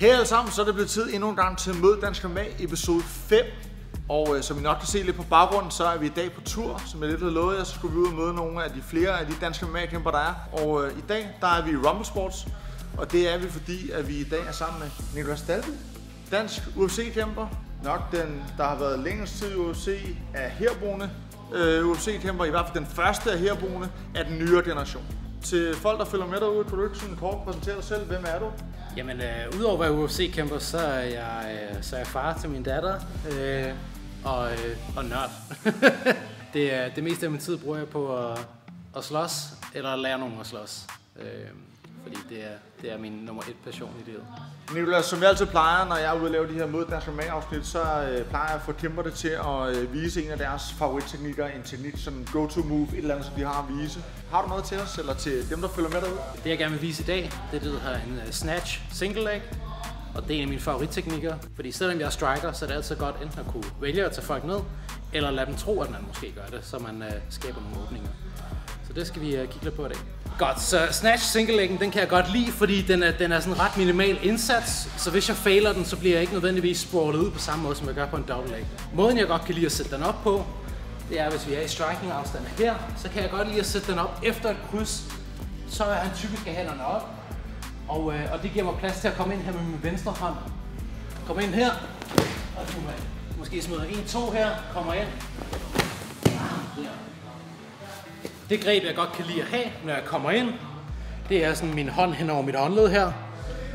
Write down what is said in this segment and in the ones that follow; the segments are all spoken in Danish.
Hej alle sammen, så er det blevet tid endnu en gang til Mød Dansk MMA episode 5. Og øh, som I nok kan se lidt på baggrunden, så er vi i dag på tur. Som jeg lidt havde lovet jer, så skulle vi ud og møde nogle af de flere af de danske MMA-kæmper, der er. Og øh, i dag, der er vi i Rumble Sports. Og det er vi, fordi at vi i dag er sammen med Niklas Dalby, dansk UFC-kæmper. Nok den, der har været længst tid i UFC, er herboende øh, UFC-kæmper. I hvert fald den første af herboende af den nyere generation. Til folk, der følger med derude, kan du ikke kort præsentere dig selv? Hvem er du? Jamen, øh, udover at være UFC-kæmper, så er jeg, øh, så er jeg far til min datter, øh, og, øh, og nørd. det, er, det meste af min tid bruger jeg på at, at slås, eller at lære nogen at slås. Øh, fordi det er, det er min nummer et passion i livet. Nicolas, som jeg altid plejer, når jeg er ude og lave de her mod dansk afsnit, så øh, plejer jeg at få kæmperne til at øh, vise en af deres favoritteknikker, en teknik, sådan en go-to move, et eller andet, som de har at vise. Har du noget til os, eller til dem, der følger med derude? Det jeg gerne vil vise i dag, det er det, der hedder en uh, snatch single leg. Og det er en af mine favoritteknikker, fordi selvom jeg er striker, så er det altid godt enten at kunne vælge at tage folk ned, eller lade dem tro, at man måske gør det, så man uh, skaber nogle åbninger. Så det skal vi uh, kigge lidt på i dag. Godt, så snatch single leggen, den kan jeg godt lide, fordi den er, den er sådan ret minimal indsats, så hvis jeg fejler den, så bliver jeg ikke nødvendigvis sprawlet ud på samme måde, som jeg gør på en double leg. Måden jeg godt kan lide at sætte den op på, det er, hvis vi er i striking afstand her, så kan jeg godt lide at sætte den op efter et kryds, så er han typisk af hænderne op, og, øh, og det giver mig plads til at komme ind her med min venstre hånd. Kom ind her, og du måske smider 1-2 her, kommer ind. Det greb, jeg godt kan lide at have, når jeg kommer ind, det er sådan min hånd hen over mit håndled her,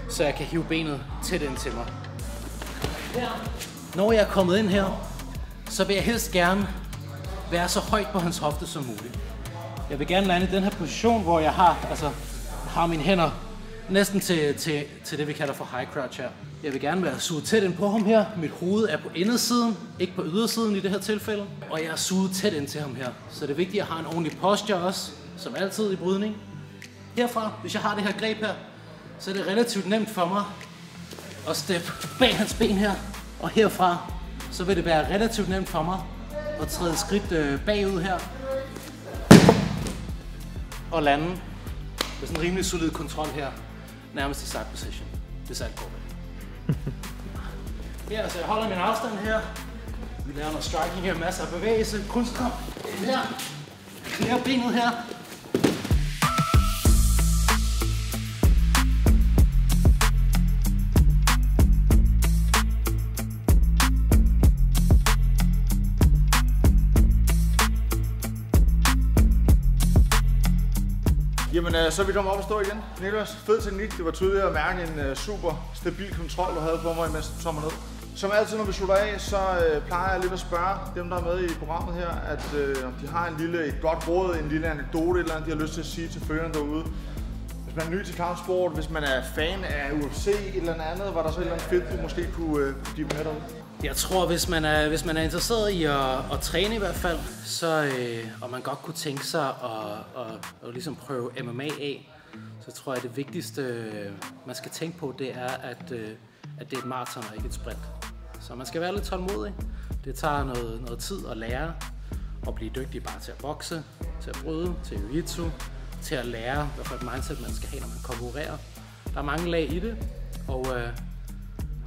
så jeg kan hive benet tæt ind til mig. Når jeg er kommet ind her, så vil jeg helst gerne være så højt på hans hofte som muligt. Jeg vil gerne lande i den her position, hvor jeg har, altså, har mine hænder næsten til, til, til det, vi kalder for high crouch her. Jeg vil gerne være suget tæt ind på ham her. Mit hoved er på indersiden, ikke på ydersiden i det her tilfælde. Og jeg er suget tæt ind til ham her. Så det er vigtigt at have en ordentlig posture også, som altid i brydning. Herfra, hvis jeg har det her greb her, så er det relativt nemt for mig at steppe bag hans ben her. Og herfra, så vil det være relativt nemt for mig at træde skridt øh, bagud her. Og lande med sådan en rimelig solid kontrol her, nærmest i side position. Det er særligt Her, så jeg holder min afstand her. Vi laver noget striking her, masser af bevægelse. Kunstkom. Her. Knæer benet her. Jamen, øh, så er vi kommet op og stå igen. Niklas, fed teknik. Det var tydeligt at mærke en øh, super stabil kontrol, du havde på mig, mens du tog mig ned. Som altid, når vi slutter af, så øh, plejer jeg lidt at spørge dem, der er med i programmet her, at øh, om de har en lille, et godt råd, en lille anekdote, eller andet, de har lyst til at sige til følgerne derude. Hvis man er ny til kampsport, hvis man er fan af UFC eller andet, var der så et eller andet fedt, du måske kunne øh, give med derude? Jeg tror, hvis man er, hvis man er interesseret i at, at træne i hvert fald, så, øh, og man godt kunne tænke sig at, at, at, at ligesom prøve MMA af, så tror jeg, at det vigtigste, øh, man skal tænke på, det er, at, øh, at det er et maraton og ikke et sprint. Så man skal være lidt tålmodig. Det tager noget, noget tid at lære at blive dygtig bare til at bokse, til at bryde, til jiu-jitsu, til at lære, hvad for et mindset man skal have, når man konkurrerer. Der er mange lag i det, og øh,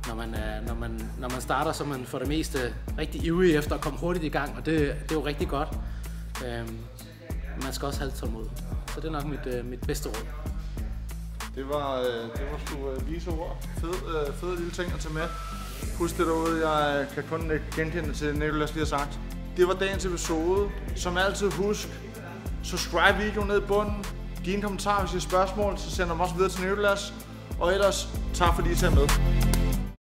når, man, øh, når, man, når man starter, så er man for det meste rigtig ivrig efter at komme hurtigt i gang, og det, det er jo rigtig godt. Øhm, man skal også have lidt tålmod. Så det er nok mit, øh, mit bedste råd. Det var, øh, det var sgu vise ord. Fed, fed lille ting at tage med. Husk det derude, jeg kan kun genkende til Nicolas lige har sagt. Det var dagens episode. Som altid husk, subscribe videoen ned i bunden. Giv en kommentar, hvis I har spørgsmål, så sender dem også videre til Nicolas. Og ellers, tak fordi I tager med.